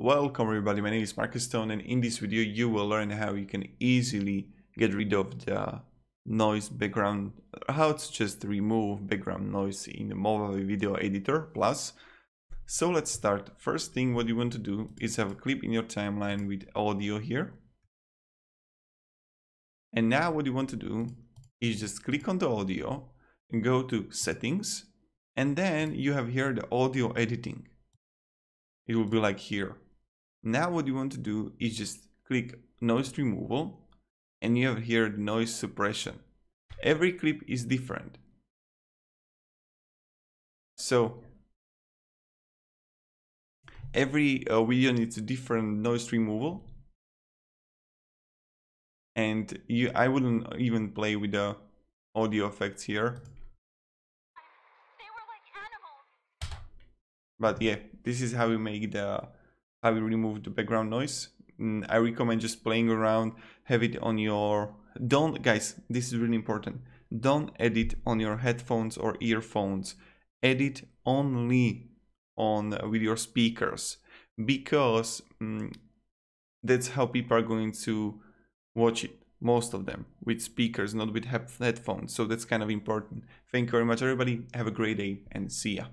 Welcome everybody, my name is Marcus Stone and in this video you will learn how you can easily get rid of the noise background, how to just remove background noise in the Movavi video editor plus. So let's start. First thing what you want to do is have a clip in your timeline with audio here. And now what you want to do is just click on the audio and go to settings and then you have here the audio editing. It will be like here now what you want to do is just click noise removal and you have here noise suppression. Every clip is different. So every uh, video needs a different noise removal. And you, I wouldn't even play with the audio effects here. Like but yeah, this is how we make the I will remove the background noise. Mm, I recommend just playing around, have it on your, don't, guys, this is really important. Don't edit on your headphones or earphones. Edit only on uh, with your speakers because um, that's how people are going to watch it most of them with speakers not with headphones so that's kind of important thank you very much everybody have a great day and see ya